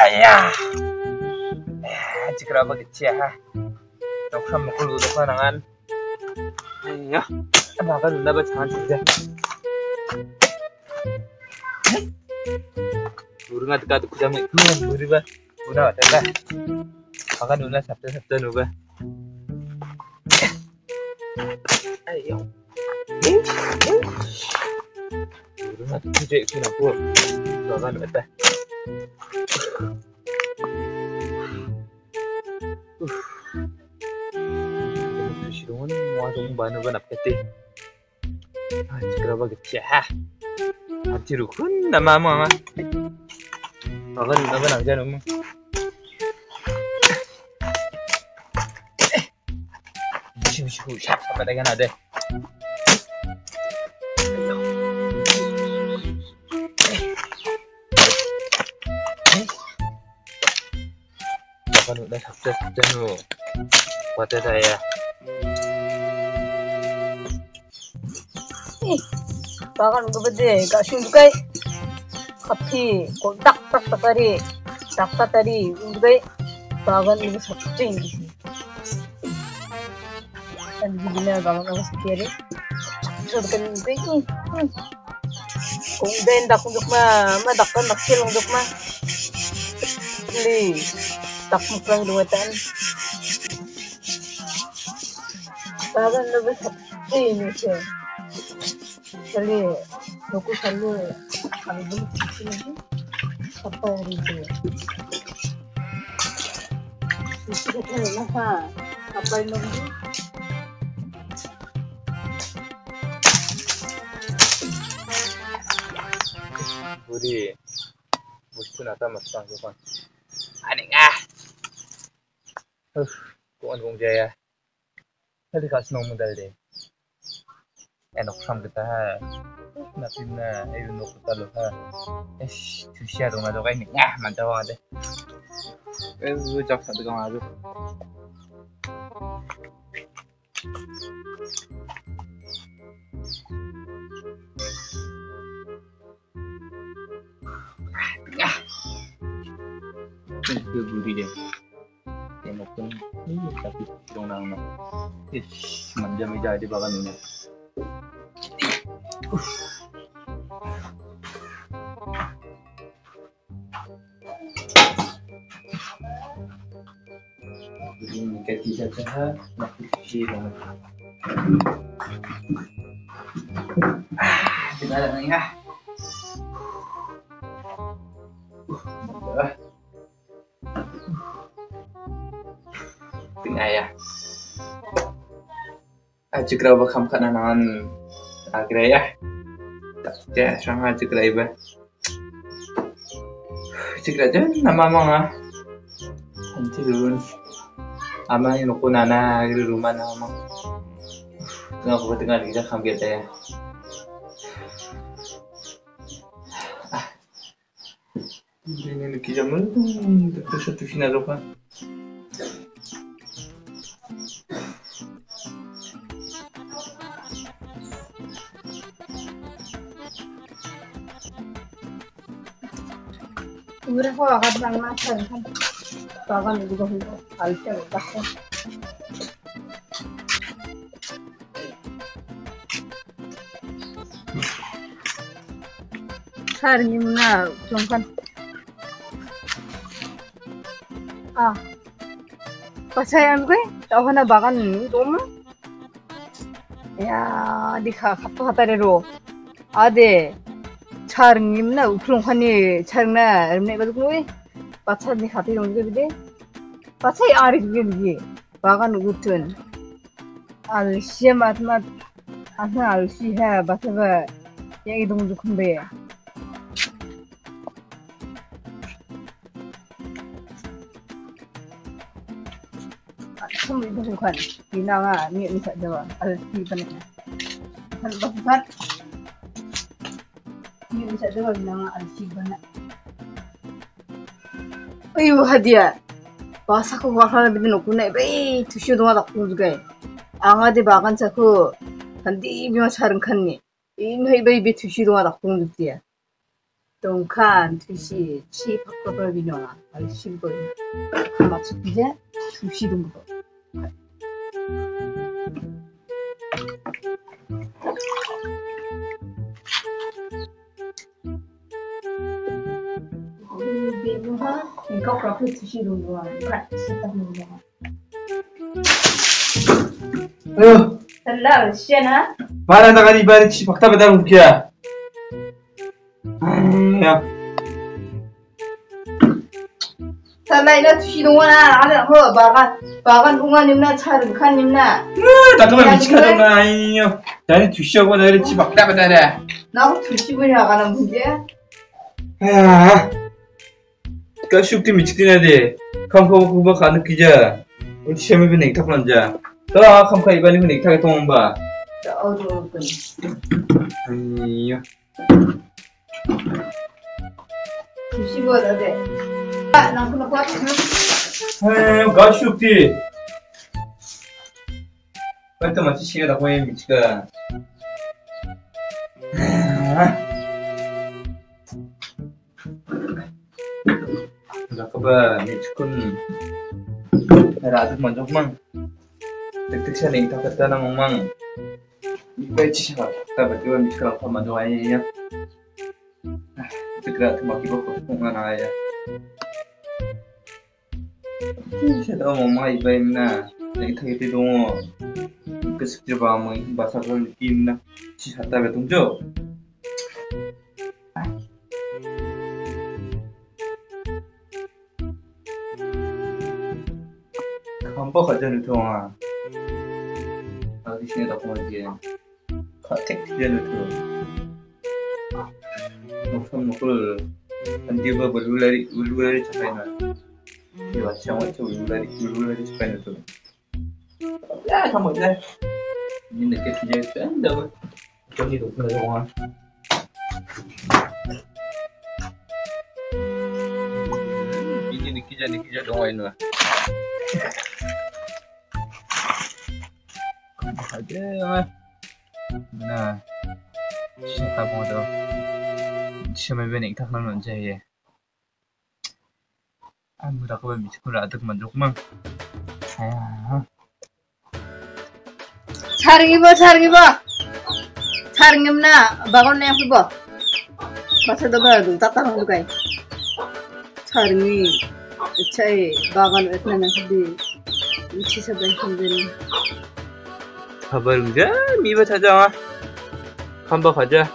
Ayah. Eh, jika apa kecil ha. Dok sama kul duduk nangan. Ayah. Maka nunda ba jangan saja. Burung ada kata kuda kuma buri ba. Una wata ba. Maka nuna sabta sabta nu ba. Ayah. Burung ada kuda kuna ko. Maka nuna ba. Shirungan mo bano ba napkati? Ah, cikra ba gitya ha? Atiru kun na mama ma. Akan na ba nang dyan mo? Shiu shiu shak sa and they have just done what did I uh... Bakal gue bede, gak sih juga kopi, kontak tak tak tadi, tak tak tadi, juga bakal gue sabting. Dan gimana bakal gue sekiri? Sudah kan Kung den dakong dukma, madakon daksil ang dukma. Please. Dak sil untuk ma li tak muklang dua tan bagan lebih sabtu ini sih Kali aku selalu kalau belum sini apa yang itu itu kan lah apa yang itu Buri. Gusto na ta mas pang kan. Ani nga. cô ăn không kuan kung jaya ah. hali ka snow mo dal din eh, xong sam ta, ha? Natin na ayun no kita lo ha? Es tusya dong na do kain ngah mantawa ade eh. Ujak sa dugang ado Thank you, Guru Dev. Ish, manja meja di bawah ini. Ini kaki saja, nak cuci dong. Ah, kita ada nih ah. Tingnan ya. Aja keraba kam kananan agra ya. Tak ya, sang aja kera iba. Cikra aja nama mga. Anci dulu. Ama ko nama. Tengah ko tengah kita kam kita ya. Final apa? udah kok Dure får jeg hatt lenge av tørren. Da kan du gå hit og alt er godt. 사람이구나 정판 아 빠사얀 거? 저거나 막았니 너무? 야 니가 갑자기 하다래로 아데 하티 용게 비데 바차이 아리 주게 비게 바간 우튼 알시에 마트마 아나 알시 해 바차가 얘기 동주 큰데 không bị không khuẩn thì nào à nghiện sợ được ăn thì bên này thân bắp phát Hindi siya doon ng alsibo na. Ay, hadiya. Basa ko wakala na bidin ako na iba eh. Tusyo doon ako kuzgay. Anga de bakan sa ko. Hindi ibima sarang kanni. Ino iba ibi tusyo doon ako kuzgay. 동칸 두시 치 바꿔버리냐 알심보이 가마츠 비제 두시 동거 Então, próprio Tishiro lá. Você tá no lugar. ايوه لا مش انا فانا انا غني بارتش مكتبه ده ممكن 살라이나 투시동원아 아는 허 바간 바간 동안님나 차름 칸님나 나그만 미치카동나 아니요 나는 투시하고 나를 집 막다 받아라 나고 투시분이 나가는 문제야 Kaşukti miçikti nadi. Kam kam kuma kanı kıca. Unti şemi bin ekta kanca. Da kam kay bani bin ekta katom ba. Da auto open. Niyo. Kuşi bu da de. Nam kuma kuat. He, kaşukti. Kanta maçı şeye da koyayım miçika. Ha. Zakaba michkun Raduk manjok mang. Tek-tek siya ning takat ka nang mang. Ibay siya ka Ba't iba michkun ako manjok ay ya. Segera tumakibo ko kung ano ay Siya daw mo mga ibay na Nagitagiti doon mo Kasuktir ba mo Basa ko likim na Siya tabi tungjo 한번 가전을 통화 어디신에 다 보내지 카텍 디자인을 들어 목선 목을 안디바 울루라리 울루라리 차파이나 이 마치 영화치 울루라리 울루라리 차파이나 들어 야 잠깐만 야 ini neket dijaga kan dapat jadi tuh nggak ada ini nikija nikija dong ini lah aja nah siapa mau tuh siapa yang nek tak nang aja ya 아무 라고 왜 미치고 라득만 조금만 아야 사릉이버 사릉이버 사릉임나 바건 내 후보 마차도 봐야 돼 따따랑 누가이 가버린가? 미바 찾아와. 한번 가자.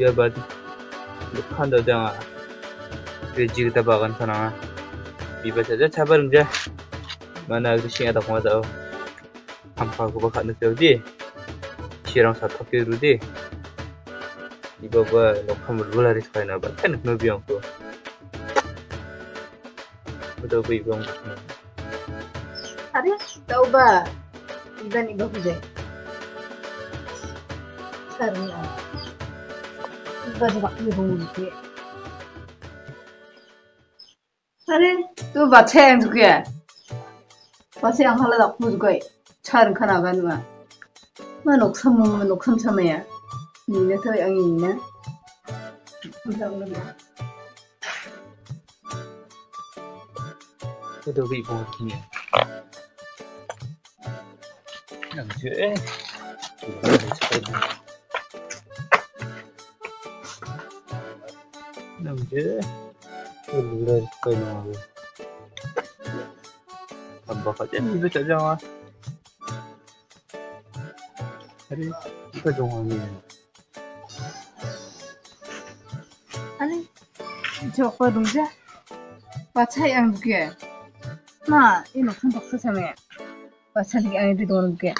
여봐, 판다 장아. 그 지그다 박은 사나아. 미바 찾아 차버린가? mana aku sing ada kuma tau hampa aku bakal nusau di sirang satu ke rudi di baba lokam berdua lari sekali nabat kan nubi aku udah gue ibang توبة إذن يبقى زين سريع بدرق يهونك আরে তুই বাচ্চা M K বাচ্চা আম হলে দাপ মুজ গই ছার খানা গান মা মা নকসাম মা নকসাম ছামায়া নিনে তো আং নিনে তো দবি বকি নিয়ে làm dễ. Làm dễ. Lên cây nào làm bảo phải chết đi với chạy ra thế đi. Cái dùng hoàng nhìn anh cho qua đúng chứ và chạy ăn kìa. Mà, em không bác sĩ xem em và chạy ăn đi đúng kìa.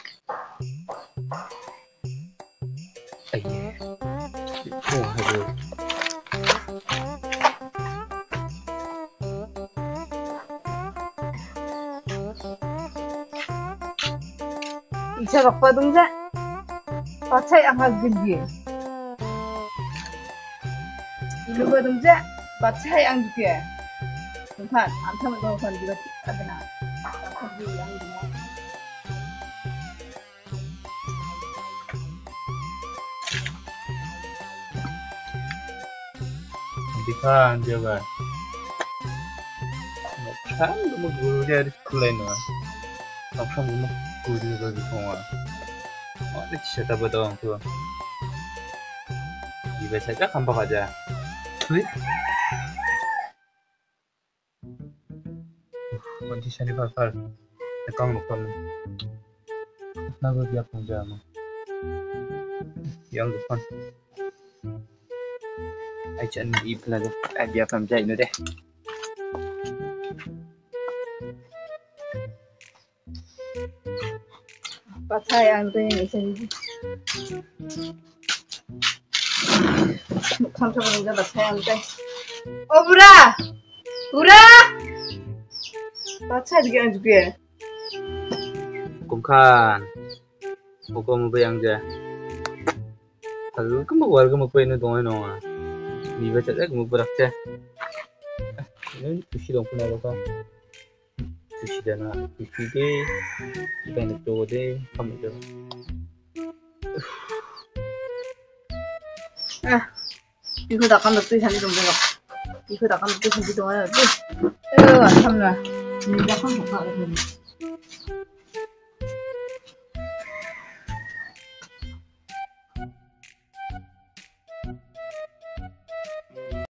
제가 바동자? 어차이 안가 근디 dulu 바동자? 마차이 안 주게. 동판 안 타면 너무 건디가 틱하구나 거기 양이야 Dikan dia kan. Kan kamu gurunya harus kulai nih. Apa kamu dia bagi semua. Ada cerita betul orang tua. Iba saja kampak aja. Kunci sani fakal. Nekang lupa mu. Nago dia punja mu. Yang depan. Ai chân đi là được. Ai bia Batalla en ese vídeo. Tanto me da batalla antes. ¡Oh, bra! ¡Bra! Batalla que antes que. Kumkan. Hukum mo ba yung dyan? Sabi ko magwal ka magpain na doon ano nga. Di ba talaga magparak siya? Ano yung kushi lang po na ba ka? Sushi da na. Sushi de. Iba na to de. Kami do. Ah, 이거 나간 너 또 잔디 좀 먹어. 이거 나간 너또 잔디 좀 해야지. 에휴, 안 참나. 내가 한번 가고